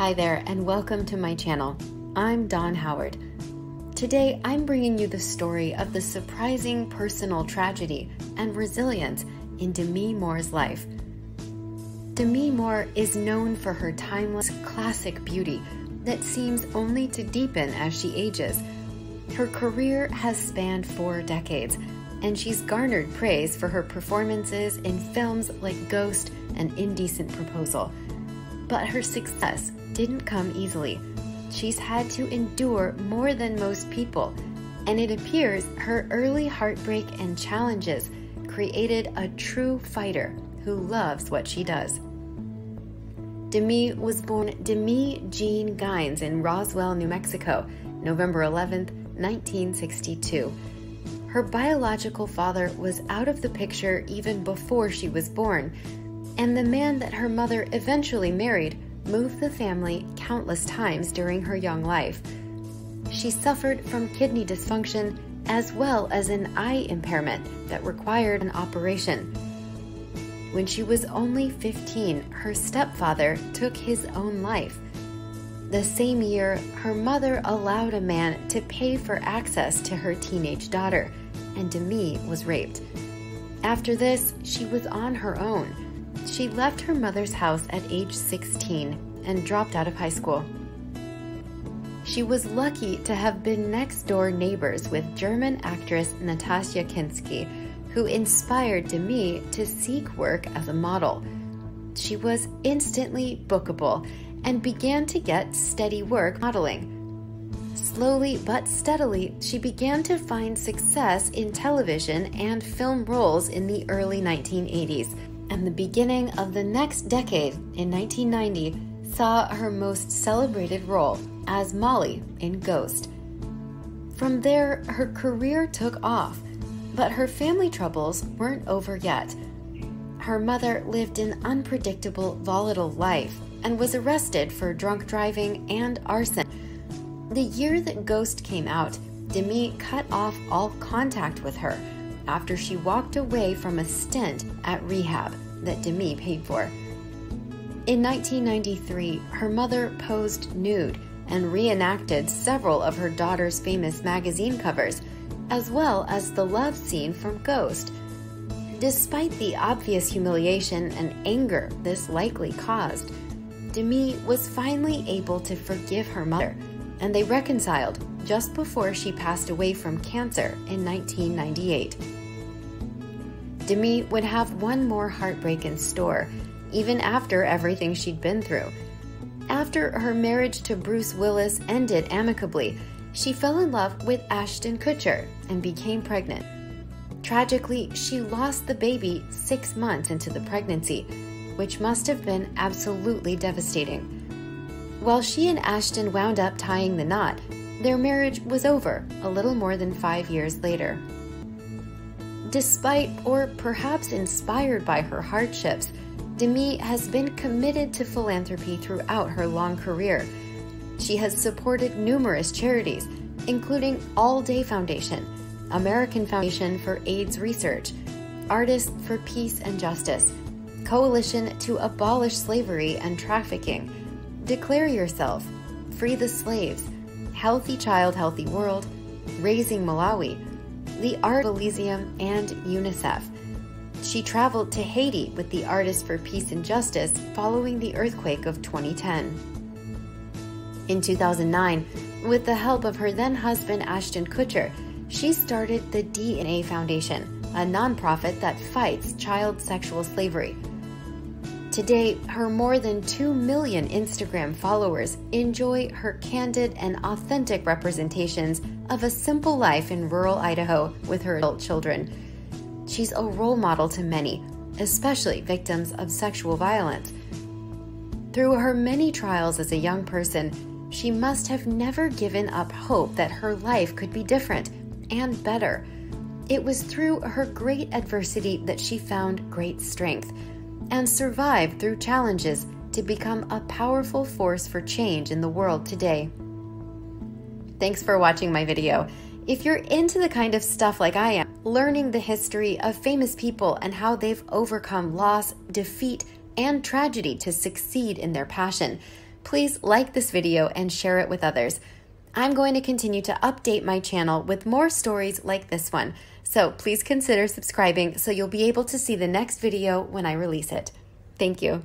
Hi there, and welcome to my channel. I'm Dawn Howard. Today, I'm bringing you the story of the surprising personal tragedy and resilience in Demi Moore's life. Demi Moore is known for her timeless classic beauty that seems only to deepen as she ages. Her career has spanned four decades, and she's garnered praise for her performances in films like Ghost and Indecent Proposal. But her success didn't come easily. She's had to endure more than most people, and it appears her early heartbreak and challenges created a true fighter who loves what she does. Demi was born Demi Gene Guynes in Roswell, New Mexico, November 11, 1962. Her biological father was out of the picture even before she was born, and the man that her mother eventually married moved the family countless times during her young life. She suffered from kidney dysfunction as well as an eye impairment that required an operation. When she was only 15, her stepfather took his own life. The same year, her mother allowed a man to pay for access to her teenage daughter, and Demi was raped. After this, she was on her own. She left her mother's house at age 16 and dropped out of high school. She was lucky to have been next door neighbors with German actress Natasha Kinski, who inspired Demi to seek work as a model. She was instantly bookable and began to get steady work modeling. Slowly but steadily, she began to find success in television and film roles in the early 1980s, and the beginning of the next decade, in 1990, saw her most celebrated role as Molly in Ghost. From there, her career took off, but her family troubles weren't over yet. Her mother lived an unpredictable, volatile life and was arrested for drunk driving and arson. The year that Ghost came out, Demi cut off all contact with her after she walked away from a stint at rehab that Demi paid for. In 1993, her mother posed nude and reenacted several of her daughter's famous magazine covers, as well as the love scene from Ghost. Despite the obvious humiliation and anger this likely caused, Demi was finally able to forgive her mother, and they reconciled just before she passed away from cancer in 1998. Demi would have one more heartbreak in store, even after everything she'd been through. After her marriage to Bruce Willis ended amicably, she fell in love with Ashton Kutcher and became pregnant. Tragically, she lost the baby six months into the pregnancy, which must have been absolutely devastating. While she and Ashton wound up tying the knot, their marriage was over a little more than five years later. Despite, or perhaps inspired by her hardships, Demi has been committed to philanthropy throughout her long career. She has supported numerous charities, including All Day Foundation, American Foundation for AIDS Research, Artists for Peace and Justice, Coalition to Abolish Slavery and Trafficking, Declare Yourself, Free the Slaves, Healthy Child, Healthy World, Raising Malawi, the Art Elysium, and UNICEF. She traveled to Haiti with the Artists for Peace and Justice following the earthquake of 2010. In 2009, with the help of her then husband Ashton Kutcher, she started the DNA Foundation, a nonprofit that fights child sexual slavery. Today, her more than 2 million Instagram followers enjoy her candid and authentic representations of a simple life in rural Idaho with her adult children she's a role model to many, especially victims of sexual violence. Through her many trials as a young person, she must have never given up hope that her life could be different and better. It was through her great adversity that she found great strength and survived through challenges to become a powerful force for change in the world today. Thanks for watching my video. If you're into the kind of stuff like I am, learning the history of famous people and how they've overcome loss, defeat, and tragedy to succeed in their passion, please like this video and share it with others. I'm going to continue to update my channel with more stories like this one, so please consider subscribing so you'll be able to see the next video when I release it. Thank you.